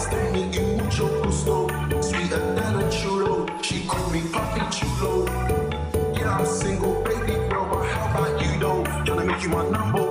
nice to meet you, gusto. Sweeter than a she me Chulo. Yeah, I'm single, baby bro, but how about you though? Gonna make you my number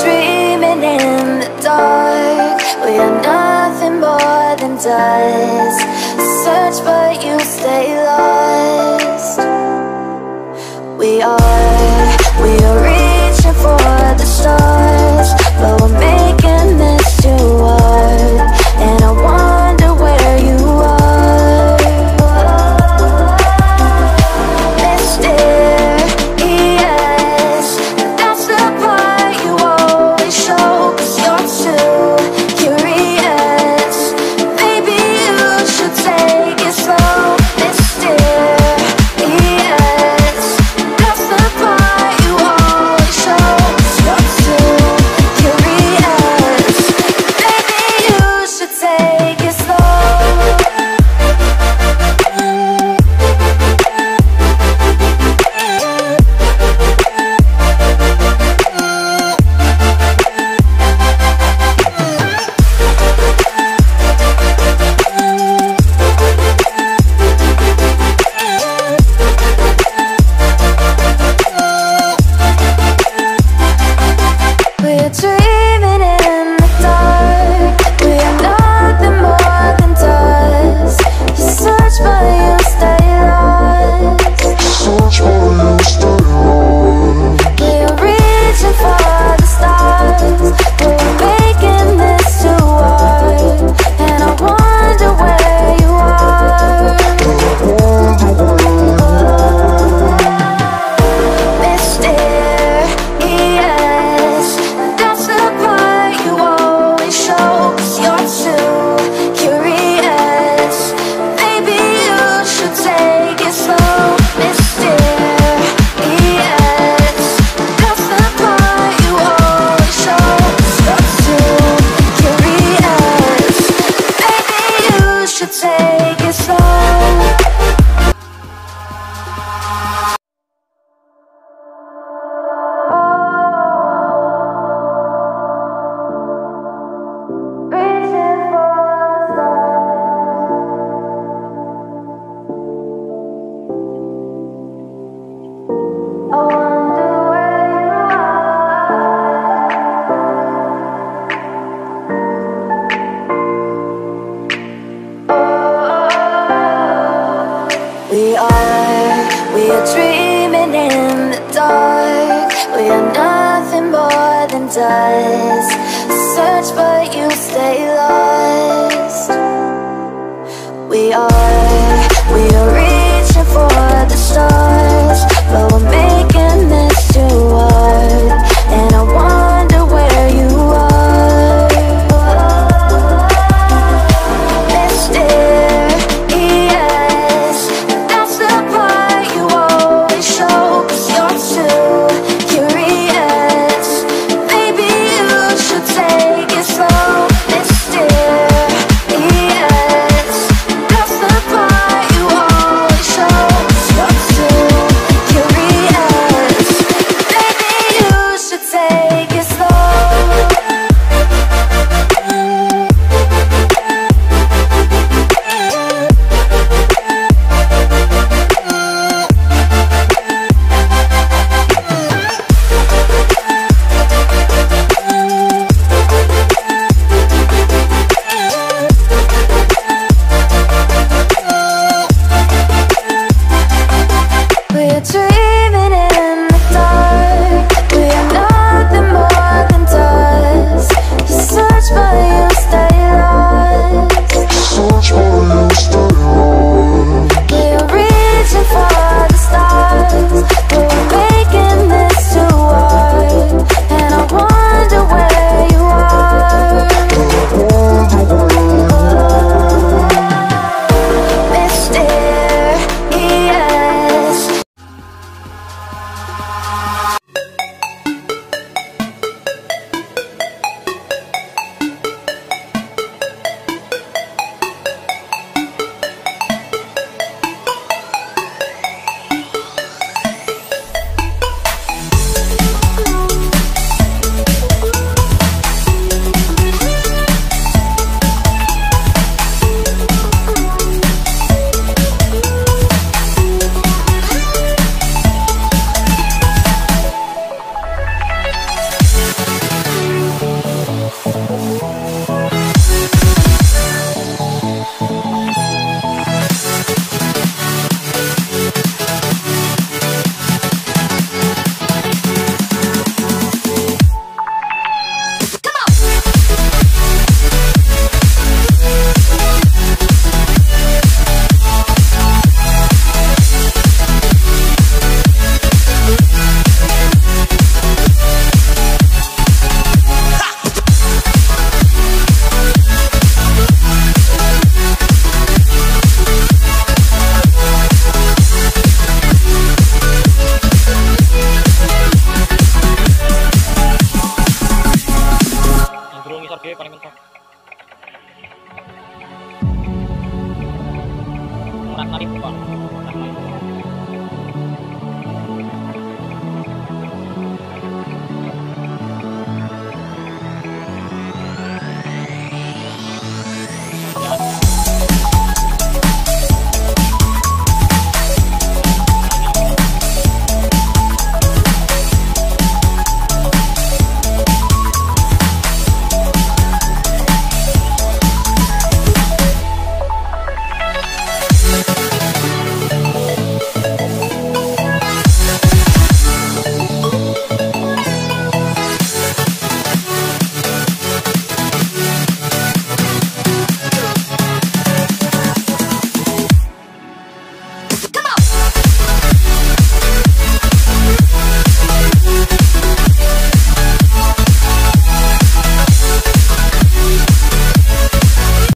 dreaming in the dark. We are nothing more than dust. Search but you stay lost. We are, we are reaching for the stars But we're does. Search but you stay lost akan kami perbuat.